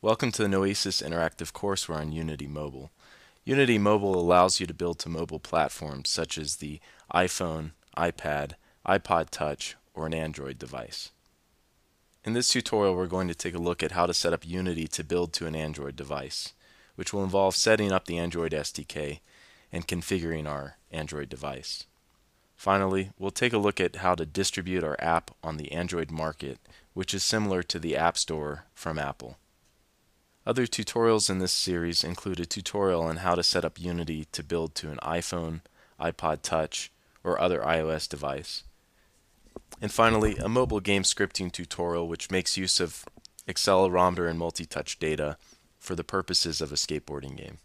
Welcome to the Noesis Interactive courseware on Unity Mobile. Unity Mobile allows you to build to mobile platforms such as the iPhone, iPad, iPod Touch, or an Android device. In this tutorial we're going to take a look at how to set up Unity to build to an Android device, which will involve setting up the Android SDK and configuring our Android device. Finally, we'll take a look at how to distribute our app on the Android market, which is similar to the App Store from Apple. Other tutorials in this series include a tutorial on how to set up Unity to build to an iPhone, iPod Touch, or other iOS device. And finally, a mobile game scripting tutorial which makes use of accelerometer and multi-touch data for the purposes of a skateboarding game.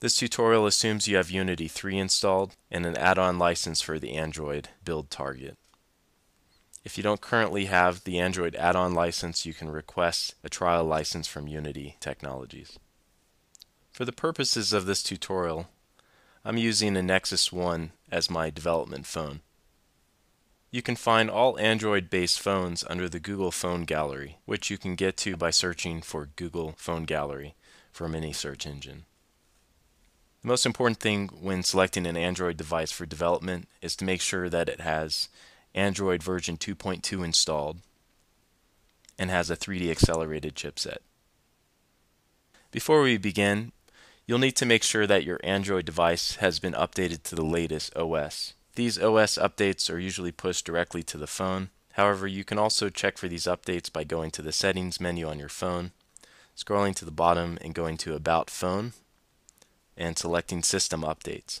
This tutorial assumes you have Unity 3 installed and an add-on license for the Android build target. If you don't currently have the Android add-on license, you can request a trial license from Unity Technologies. For the purposes of this tutorial, I'm using a Nexus 1 as my development phone. You can find all Android-based phones under the Google Phone Gallery, which you can get to by searching for Google Phone Gallery from any search engine. The most important thing when selecting an Android device for development is to make sure that it has Android version 2.2 installed and has a 3D accelerated chipset. Before we begin, you'll need to make sure that your Android device has been updated to the latest OS. These OS updates are usually pushed directly to the phone. However, you can also check for these updates by going to the settings menu on your phone, scrolling to the bottom and going to About Phone, and selecting System Updates.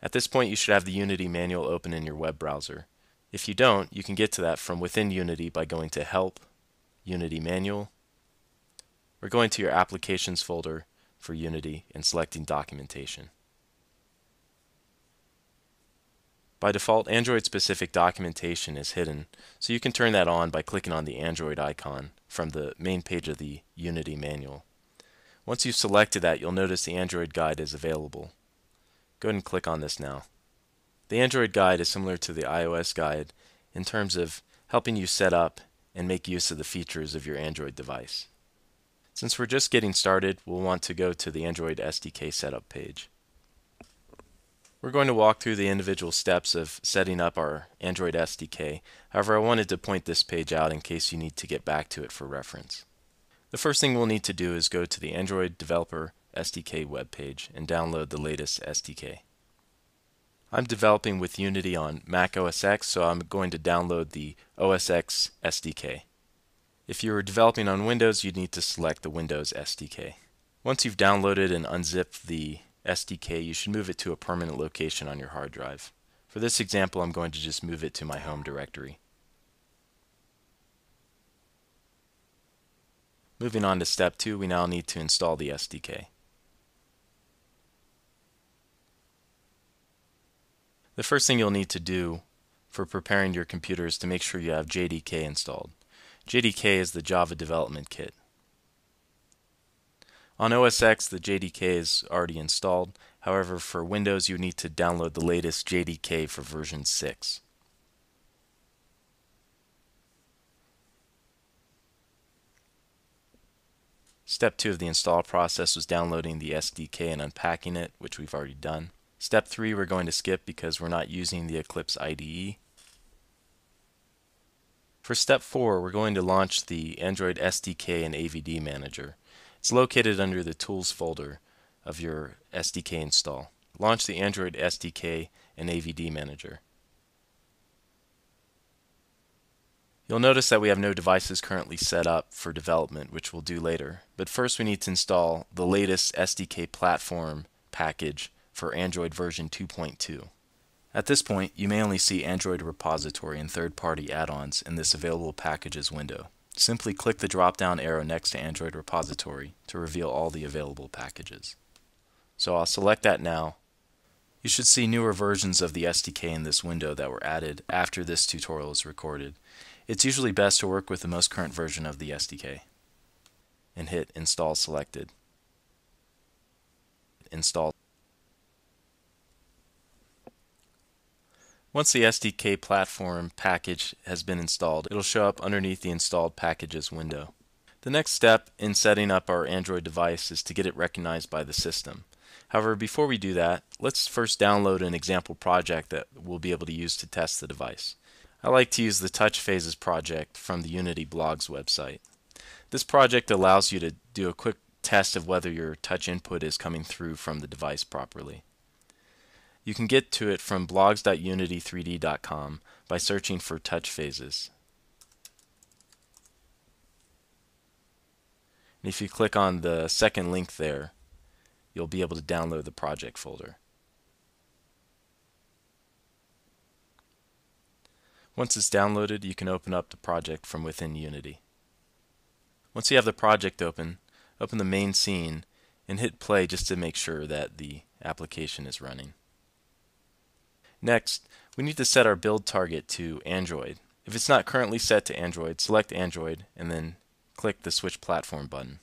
At this point, you should have the Unity manual open in your web browser. If you don't, you can get to that from within Unity by going to Help, Unity Manual, or going to your Applications folder for Unity and selecting Documentation. By default, Android-specific documentation is hidden, so you can turn that on by clicking on the Android icon from the main page of the Unity manual. Once you've selected that, you'll notice the Android guide is available. Go ahead and click on this now. The Android guide is similar to the iOS guide in terms of helping you set up and make use of the features of your Android device. Since we're just getting started, we'll want to go to the Android SDK setup page. We're going to walk through the individual steps of setting up our Android SDK. However, I wanted to point this page out in case you need to get back to it for reference. The first thing we'll need to do is go to the Android Developer SDK webpage and download the latest SDK. I'm developing with Unity on Mac OS X, so I'm going to download the OS X SDK. If you are developing on Windows, you'd need to select the Windows SDK. Once you've downloaded and unzipped the SDK, you should move it to a permanent location on your hard drive. For this example, I'm going to just move it to my home directory. Moving on to step 2, we now need to install the SDK. The first thing you'll need to do for preparing your computer is to make sure you have JDK installed. JDK is the Java Development Kit. On OS X, the JDK is already installed. However, for Windows, you need to download the latest JDK for version 6. Step 2 of the install process was downloading the SDK and unpacking it, which we've already done. Step 3 we're going to skip because we're not using the Eclipse IDE. For step 4 we're going to launch the Android SDK and AVD Manager. It's located under the Tools folder of your SDK install. Launch the Android SDK and AVD Manager. You'll notice that we have no devices currently set up for development, which we'll do later. But first we need to install the latest SDK platform package for Android version 2.2. At this point, you may only see Android repository and third-party add-ons in this available packages window. Simply click the drop-down arrow next to Android repository to reveal all the available packages. So I'll select that now. You should see newer versions of the SDK in this window that were added after this tutorial is recorded. It's usually best to work with the most current version of the SDK and hit Install Selected. Install Once the SDK platform package has been installed, it'll show up underneath the installed packages window. The next step in setting up our Android device is to get it recognized by the system. However, before we do that, let's first download an example project that we'll be able to use to test the device. I like to use the Touch Phases project from the Unity blogs website. This project allows you to do a quick test of whether your touch input is coming through from the device properly. You can get to it from blogs.unity3d.com by searching for touch phases. And if you click on the second link there, you'll be able to download the project folder. Once it's downloaded, you can open up the project from within Unity. Once you have the project open, open the main scene and hit play just to make sure that the application is running. Next, we need to set our build target to Android. If it's not currently set to Android, select Android and then click the Switch Platform button.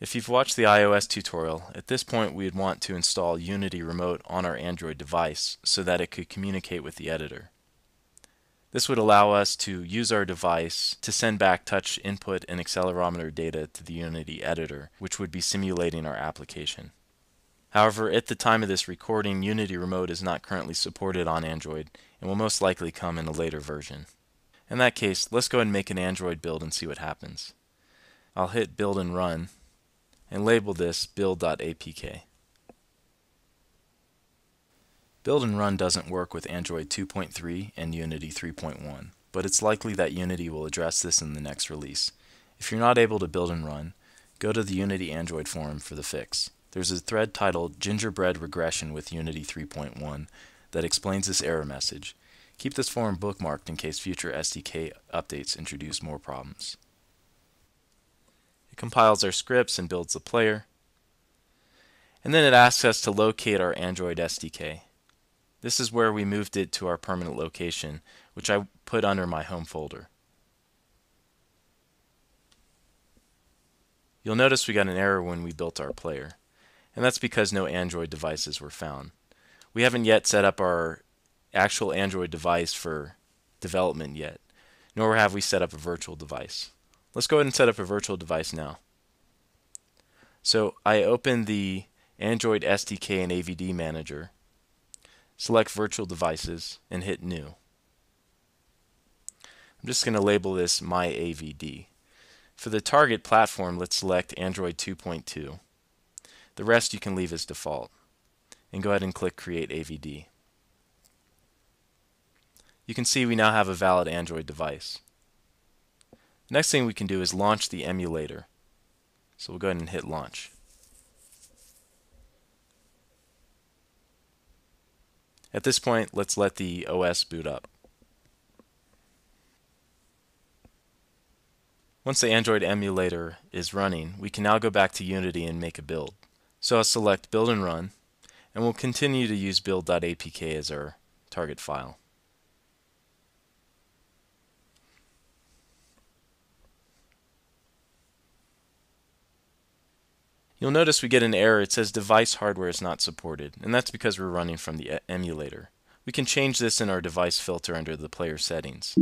If you've watched the iOS tutorial, at this point we'd want to install Unity Remote on our Android device so that it could communicate with the editor. This would allow us to use our device to send back touch input and accelerometer data to the Unity editor, which would be simulating our application. However, at the time of this recording, Unity Remote is not currently supported on Android and will most likely come in a later version. In that case, let's go ahead and make an Android build and see what happens. I'll hit build and run and label this build.apk. Build and Run doesn't work with Android 2.3 and Unity 3.1, but it's likely that Unity will address this in the next release. If you're not able to build and run, go to the Unity Android forum for the fix. There's a thread titled Gingerbread Regression with Unity 3.1 that explains this error message. Keep this forum bookmarked in case future SDK updates introduce more problems. It compiles our scripts and builds the player. And then it asks us to locate our Android SDK. This is where we moved it to our permanent location, which I put under my home folder. You'll notice we got an error when we built our player, and that's because no Android devices were found. We haven't yet set up our actual Android device for development yet, nor have we set up a virtual device. Let's go ahead and set up a virtual device now. So I open the Android SDK and AVD Manager select Virtual Devices, and hit New. I'm just going to label this My AVD. For the target platform, let's select Android 2.2. The rest you can leave as default. And go ahead and click Create AVD. You can see we now have a valid Android device. Next thing we can do is launch the emulator. So we'll go ahead and hit Launch. At this point, let's let the OS boot up. Once the Android emulator is running, we can now go back to Unity and make a build. So I'll select Build and Run, and we'll continue to use build.apk as our target file. You'll notice we get an error. It says device hardware is not supported, and that's because we're running from the emulator. We can change this in our device filter under the player settings.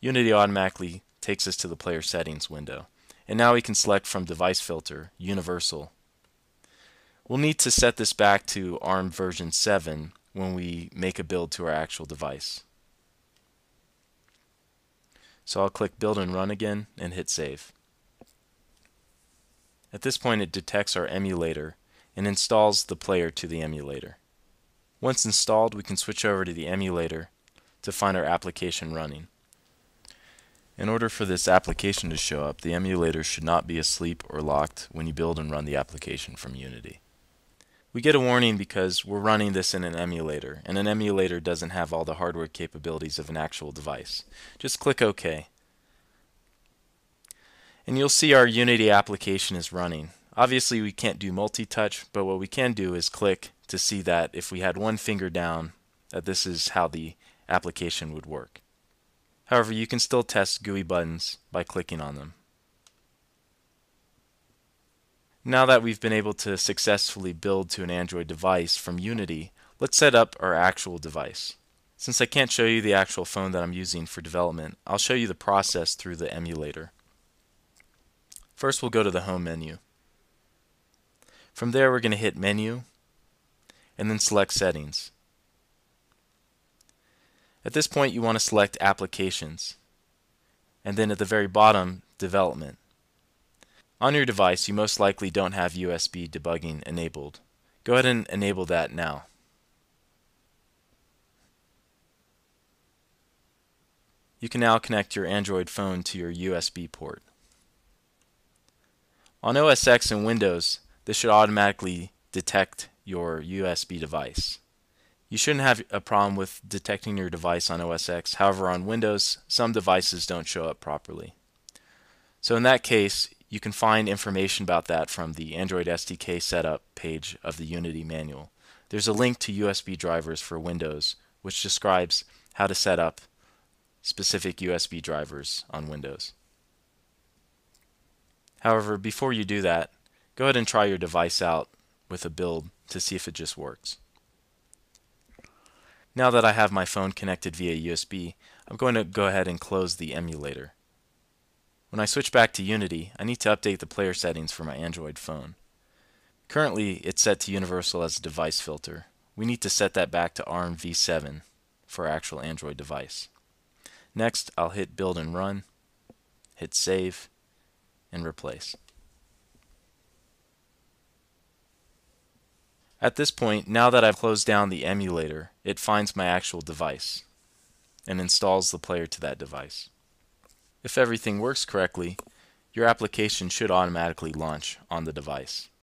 Unity automatically takes us to the player settings window. And now we can select from device filter, universal. We'll need to set this back to ARM version 7 when we make a build to our actual device. So I'll click build and run again and hit save. At this point it detects our emulator and installs the player to the emulator. Once installed we can switch over to the emulator to find our application running. In order for this application to show up, the emulator should not be asleep or locked when you build and run the application from Unity. We get a warning because we're running this in an emulator, and an emulator doesn't have all the hardware capabilities of an actual device. Just click OK. And you'll see our Unity application is running. Obviously we can't do multi-touch, but what we can do is click to see that if we had one finger down, that this is how the application would work. However, you can still test GUI buttons by clicking on them. Now that we've been able to successfully build to an Android device from Unity, let's set up our actual device. Since I can't show you the actual phone that I'm using for development, I'll show you the process through the emulator. First we'll go to the Home menu. From there we're going to hit Menu and then select Settings. At this point you want to select Applications and then at the very bottom Development. On your device you most likely don't have USB debugging enabled. Go ahead and enable that now. You can now connect your Android phone to your USB port. On OS X and Windows, this should automatically detect your USB device. You shouldn't have a problem with detecting your device on OS X. However, on Windows, some devices don't show up properly. So in that case, you can find information about that from the Android SDK setup page of the Unity manual. There's a link to USB drivers for Windows, which describes how to set up specific USB drivers on Windows. However, before you do that, go ahead and try your device out with a build to see if it just works. Now that I have my phone connected via USB, I'm going to go ahead and close the emulator. When I switch back to Unity, I need to update the player settings for my Android phone. Currently, it's set to universal as a device filter. We need to set that back to ARM v7 for our actual Android device. Next, I'll hit build and run, hit save, and replace. At this point, now that I've closed down the emulator, it finds my actual device and installs the player to that device. If everything works correctly, your application should automatically launch on the device.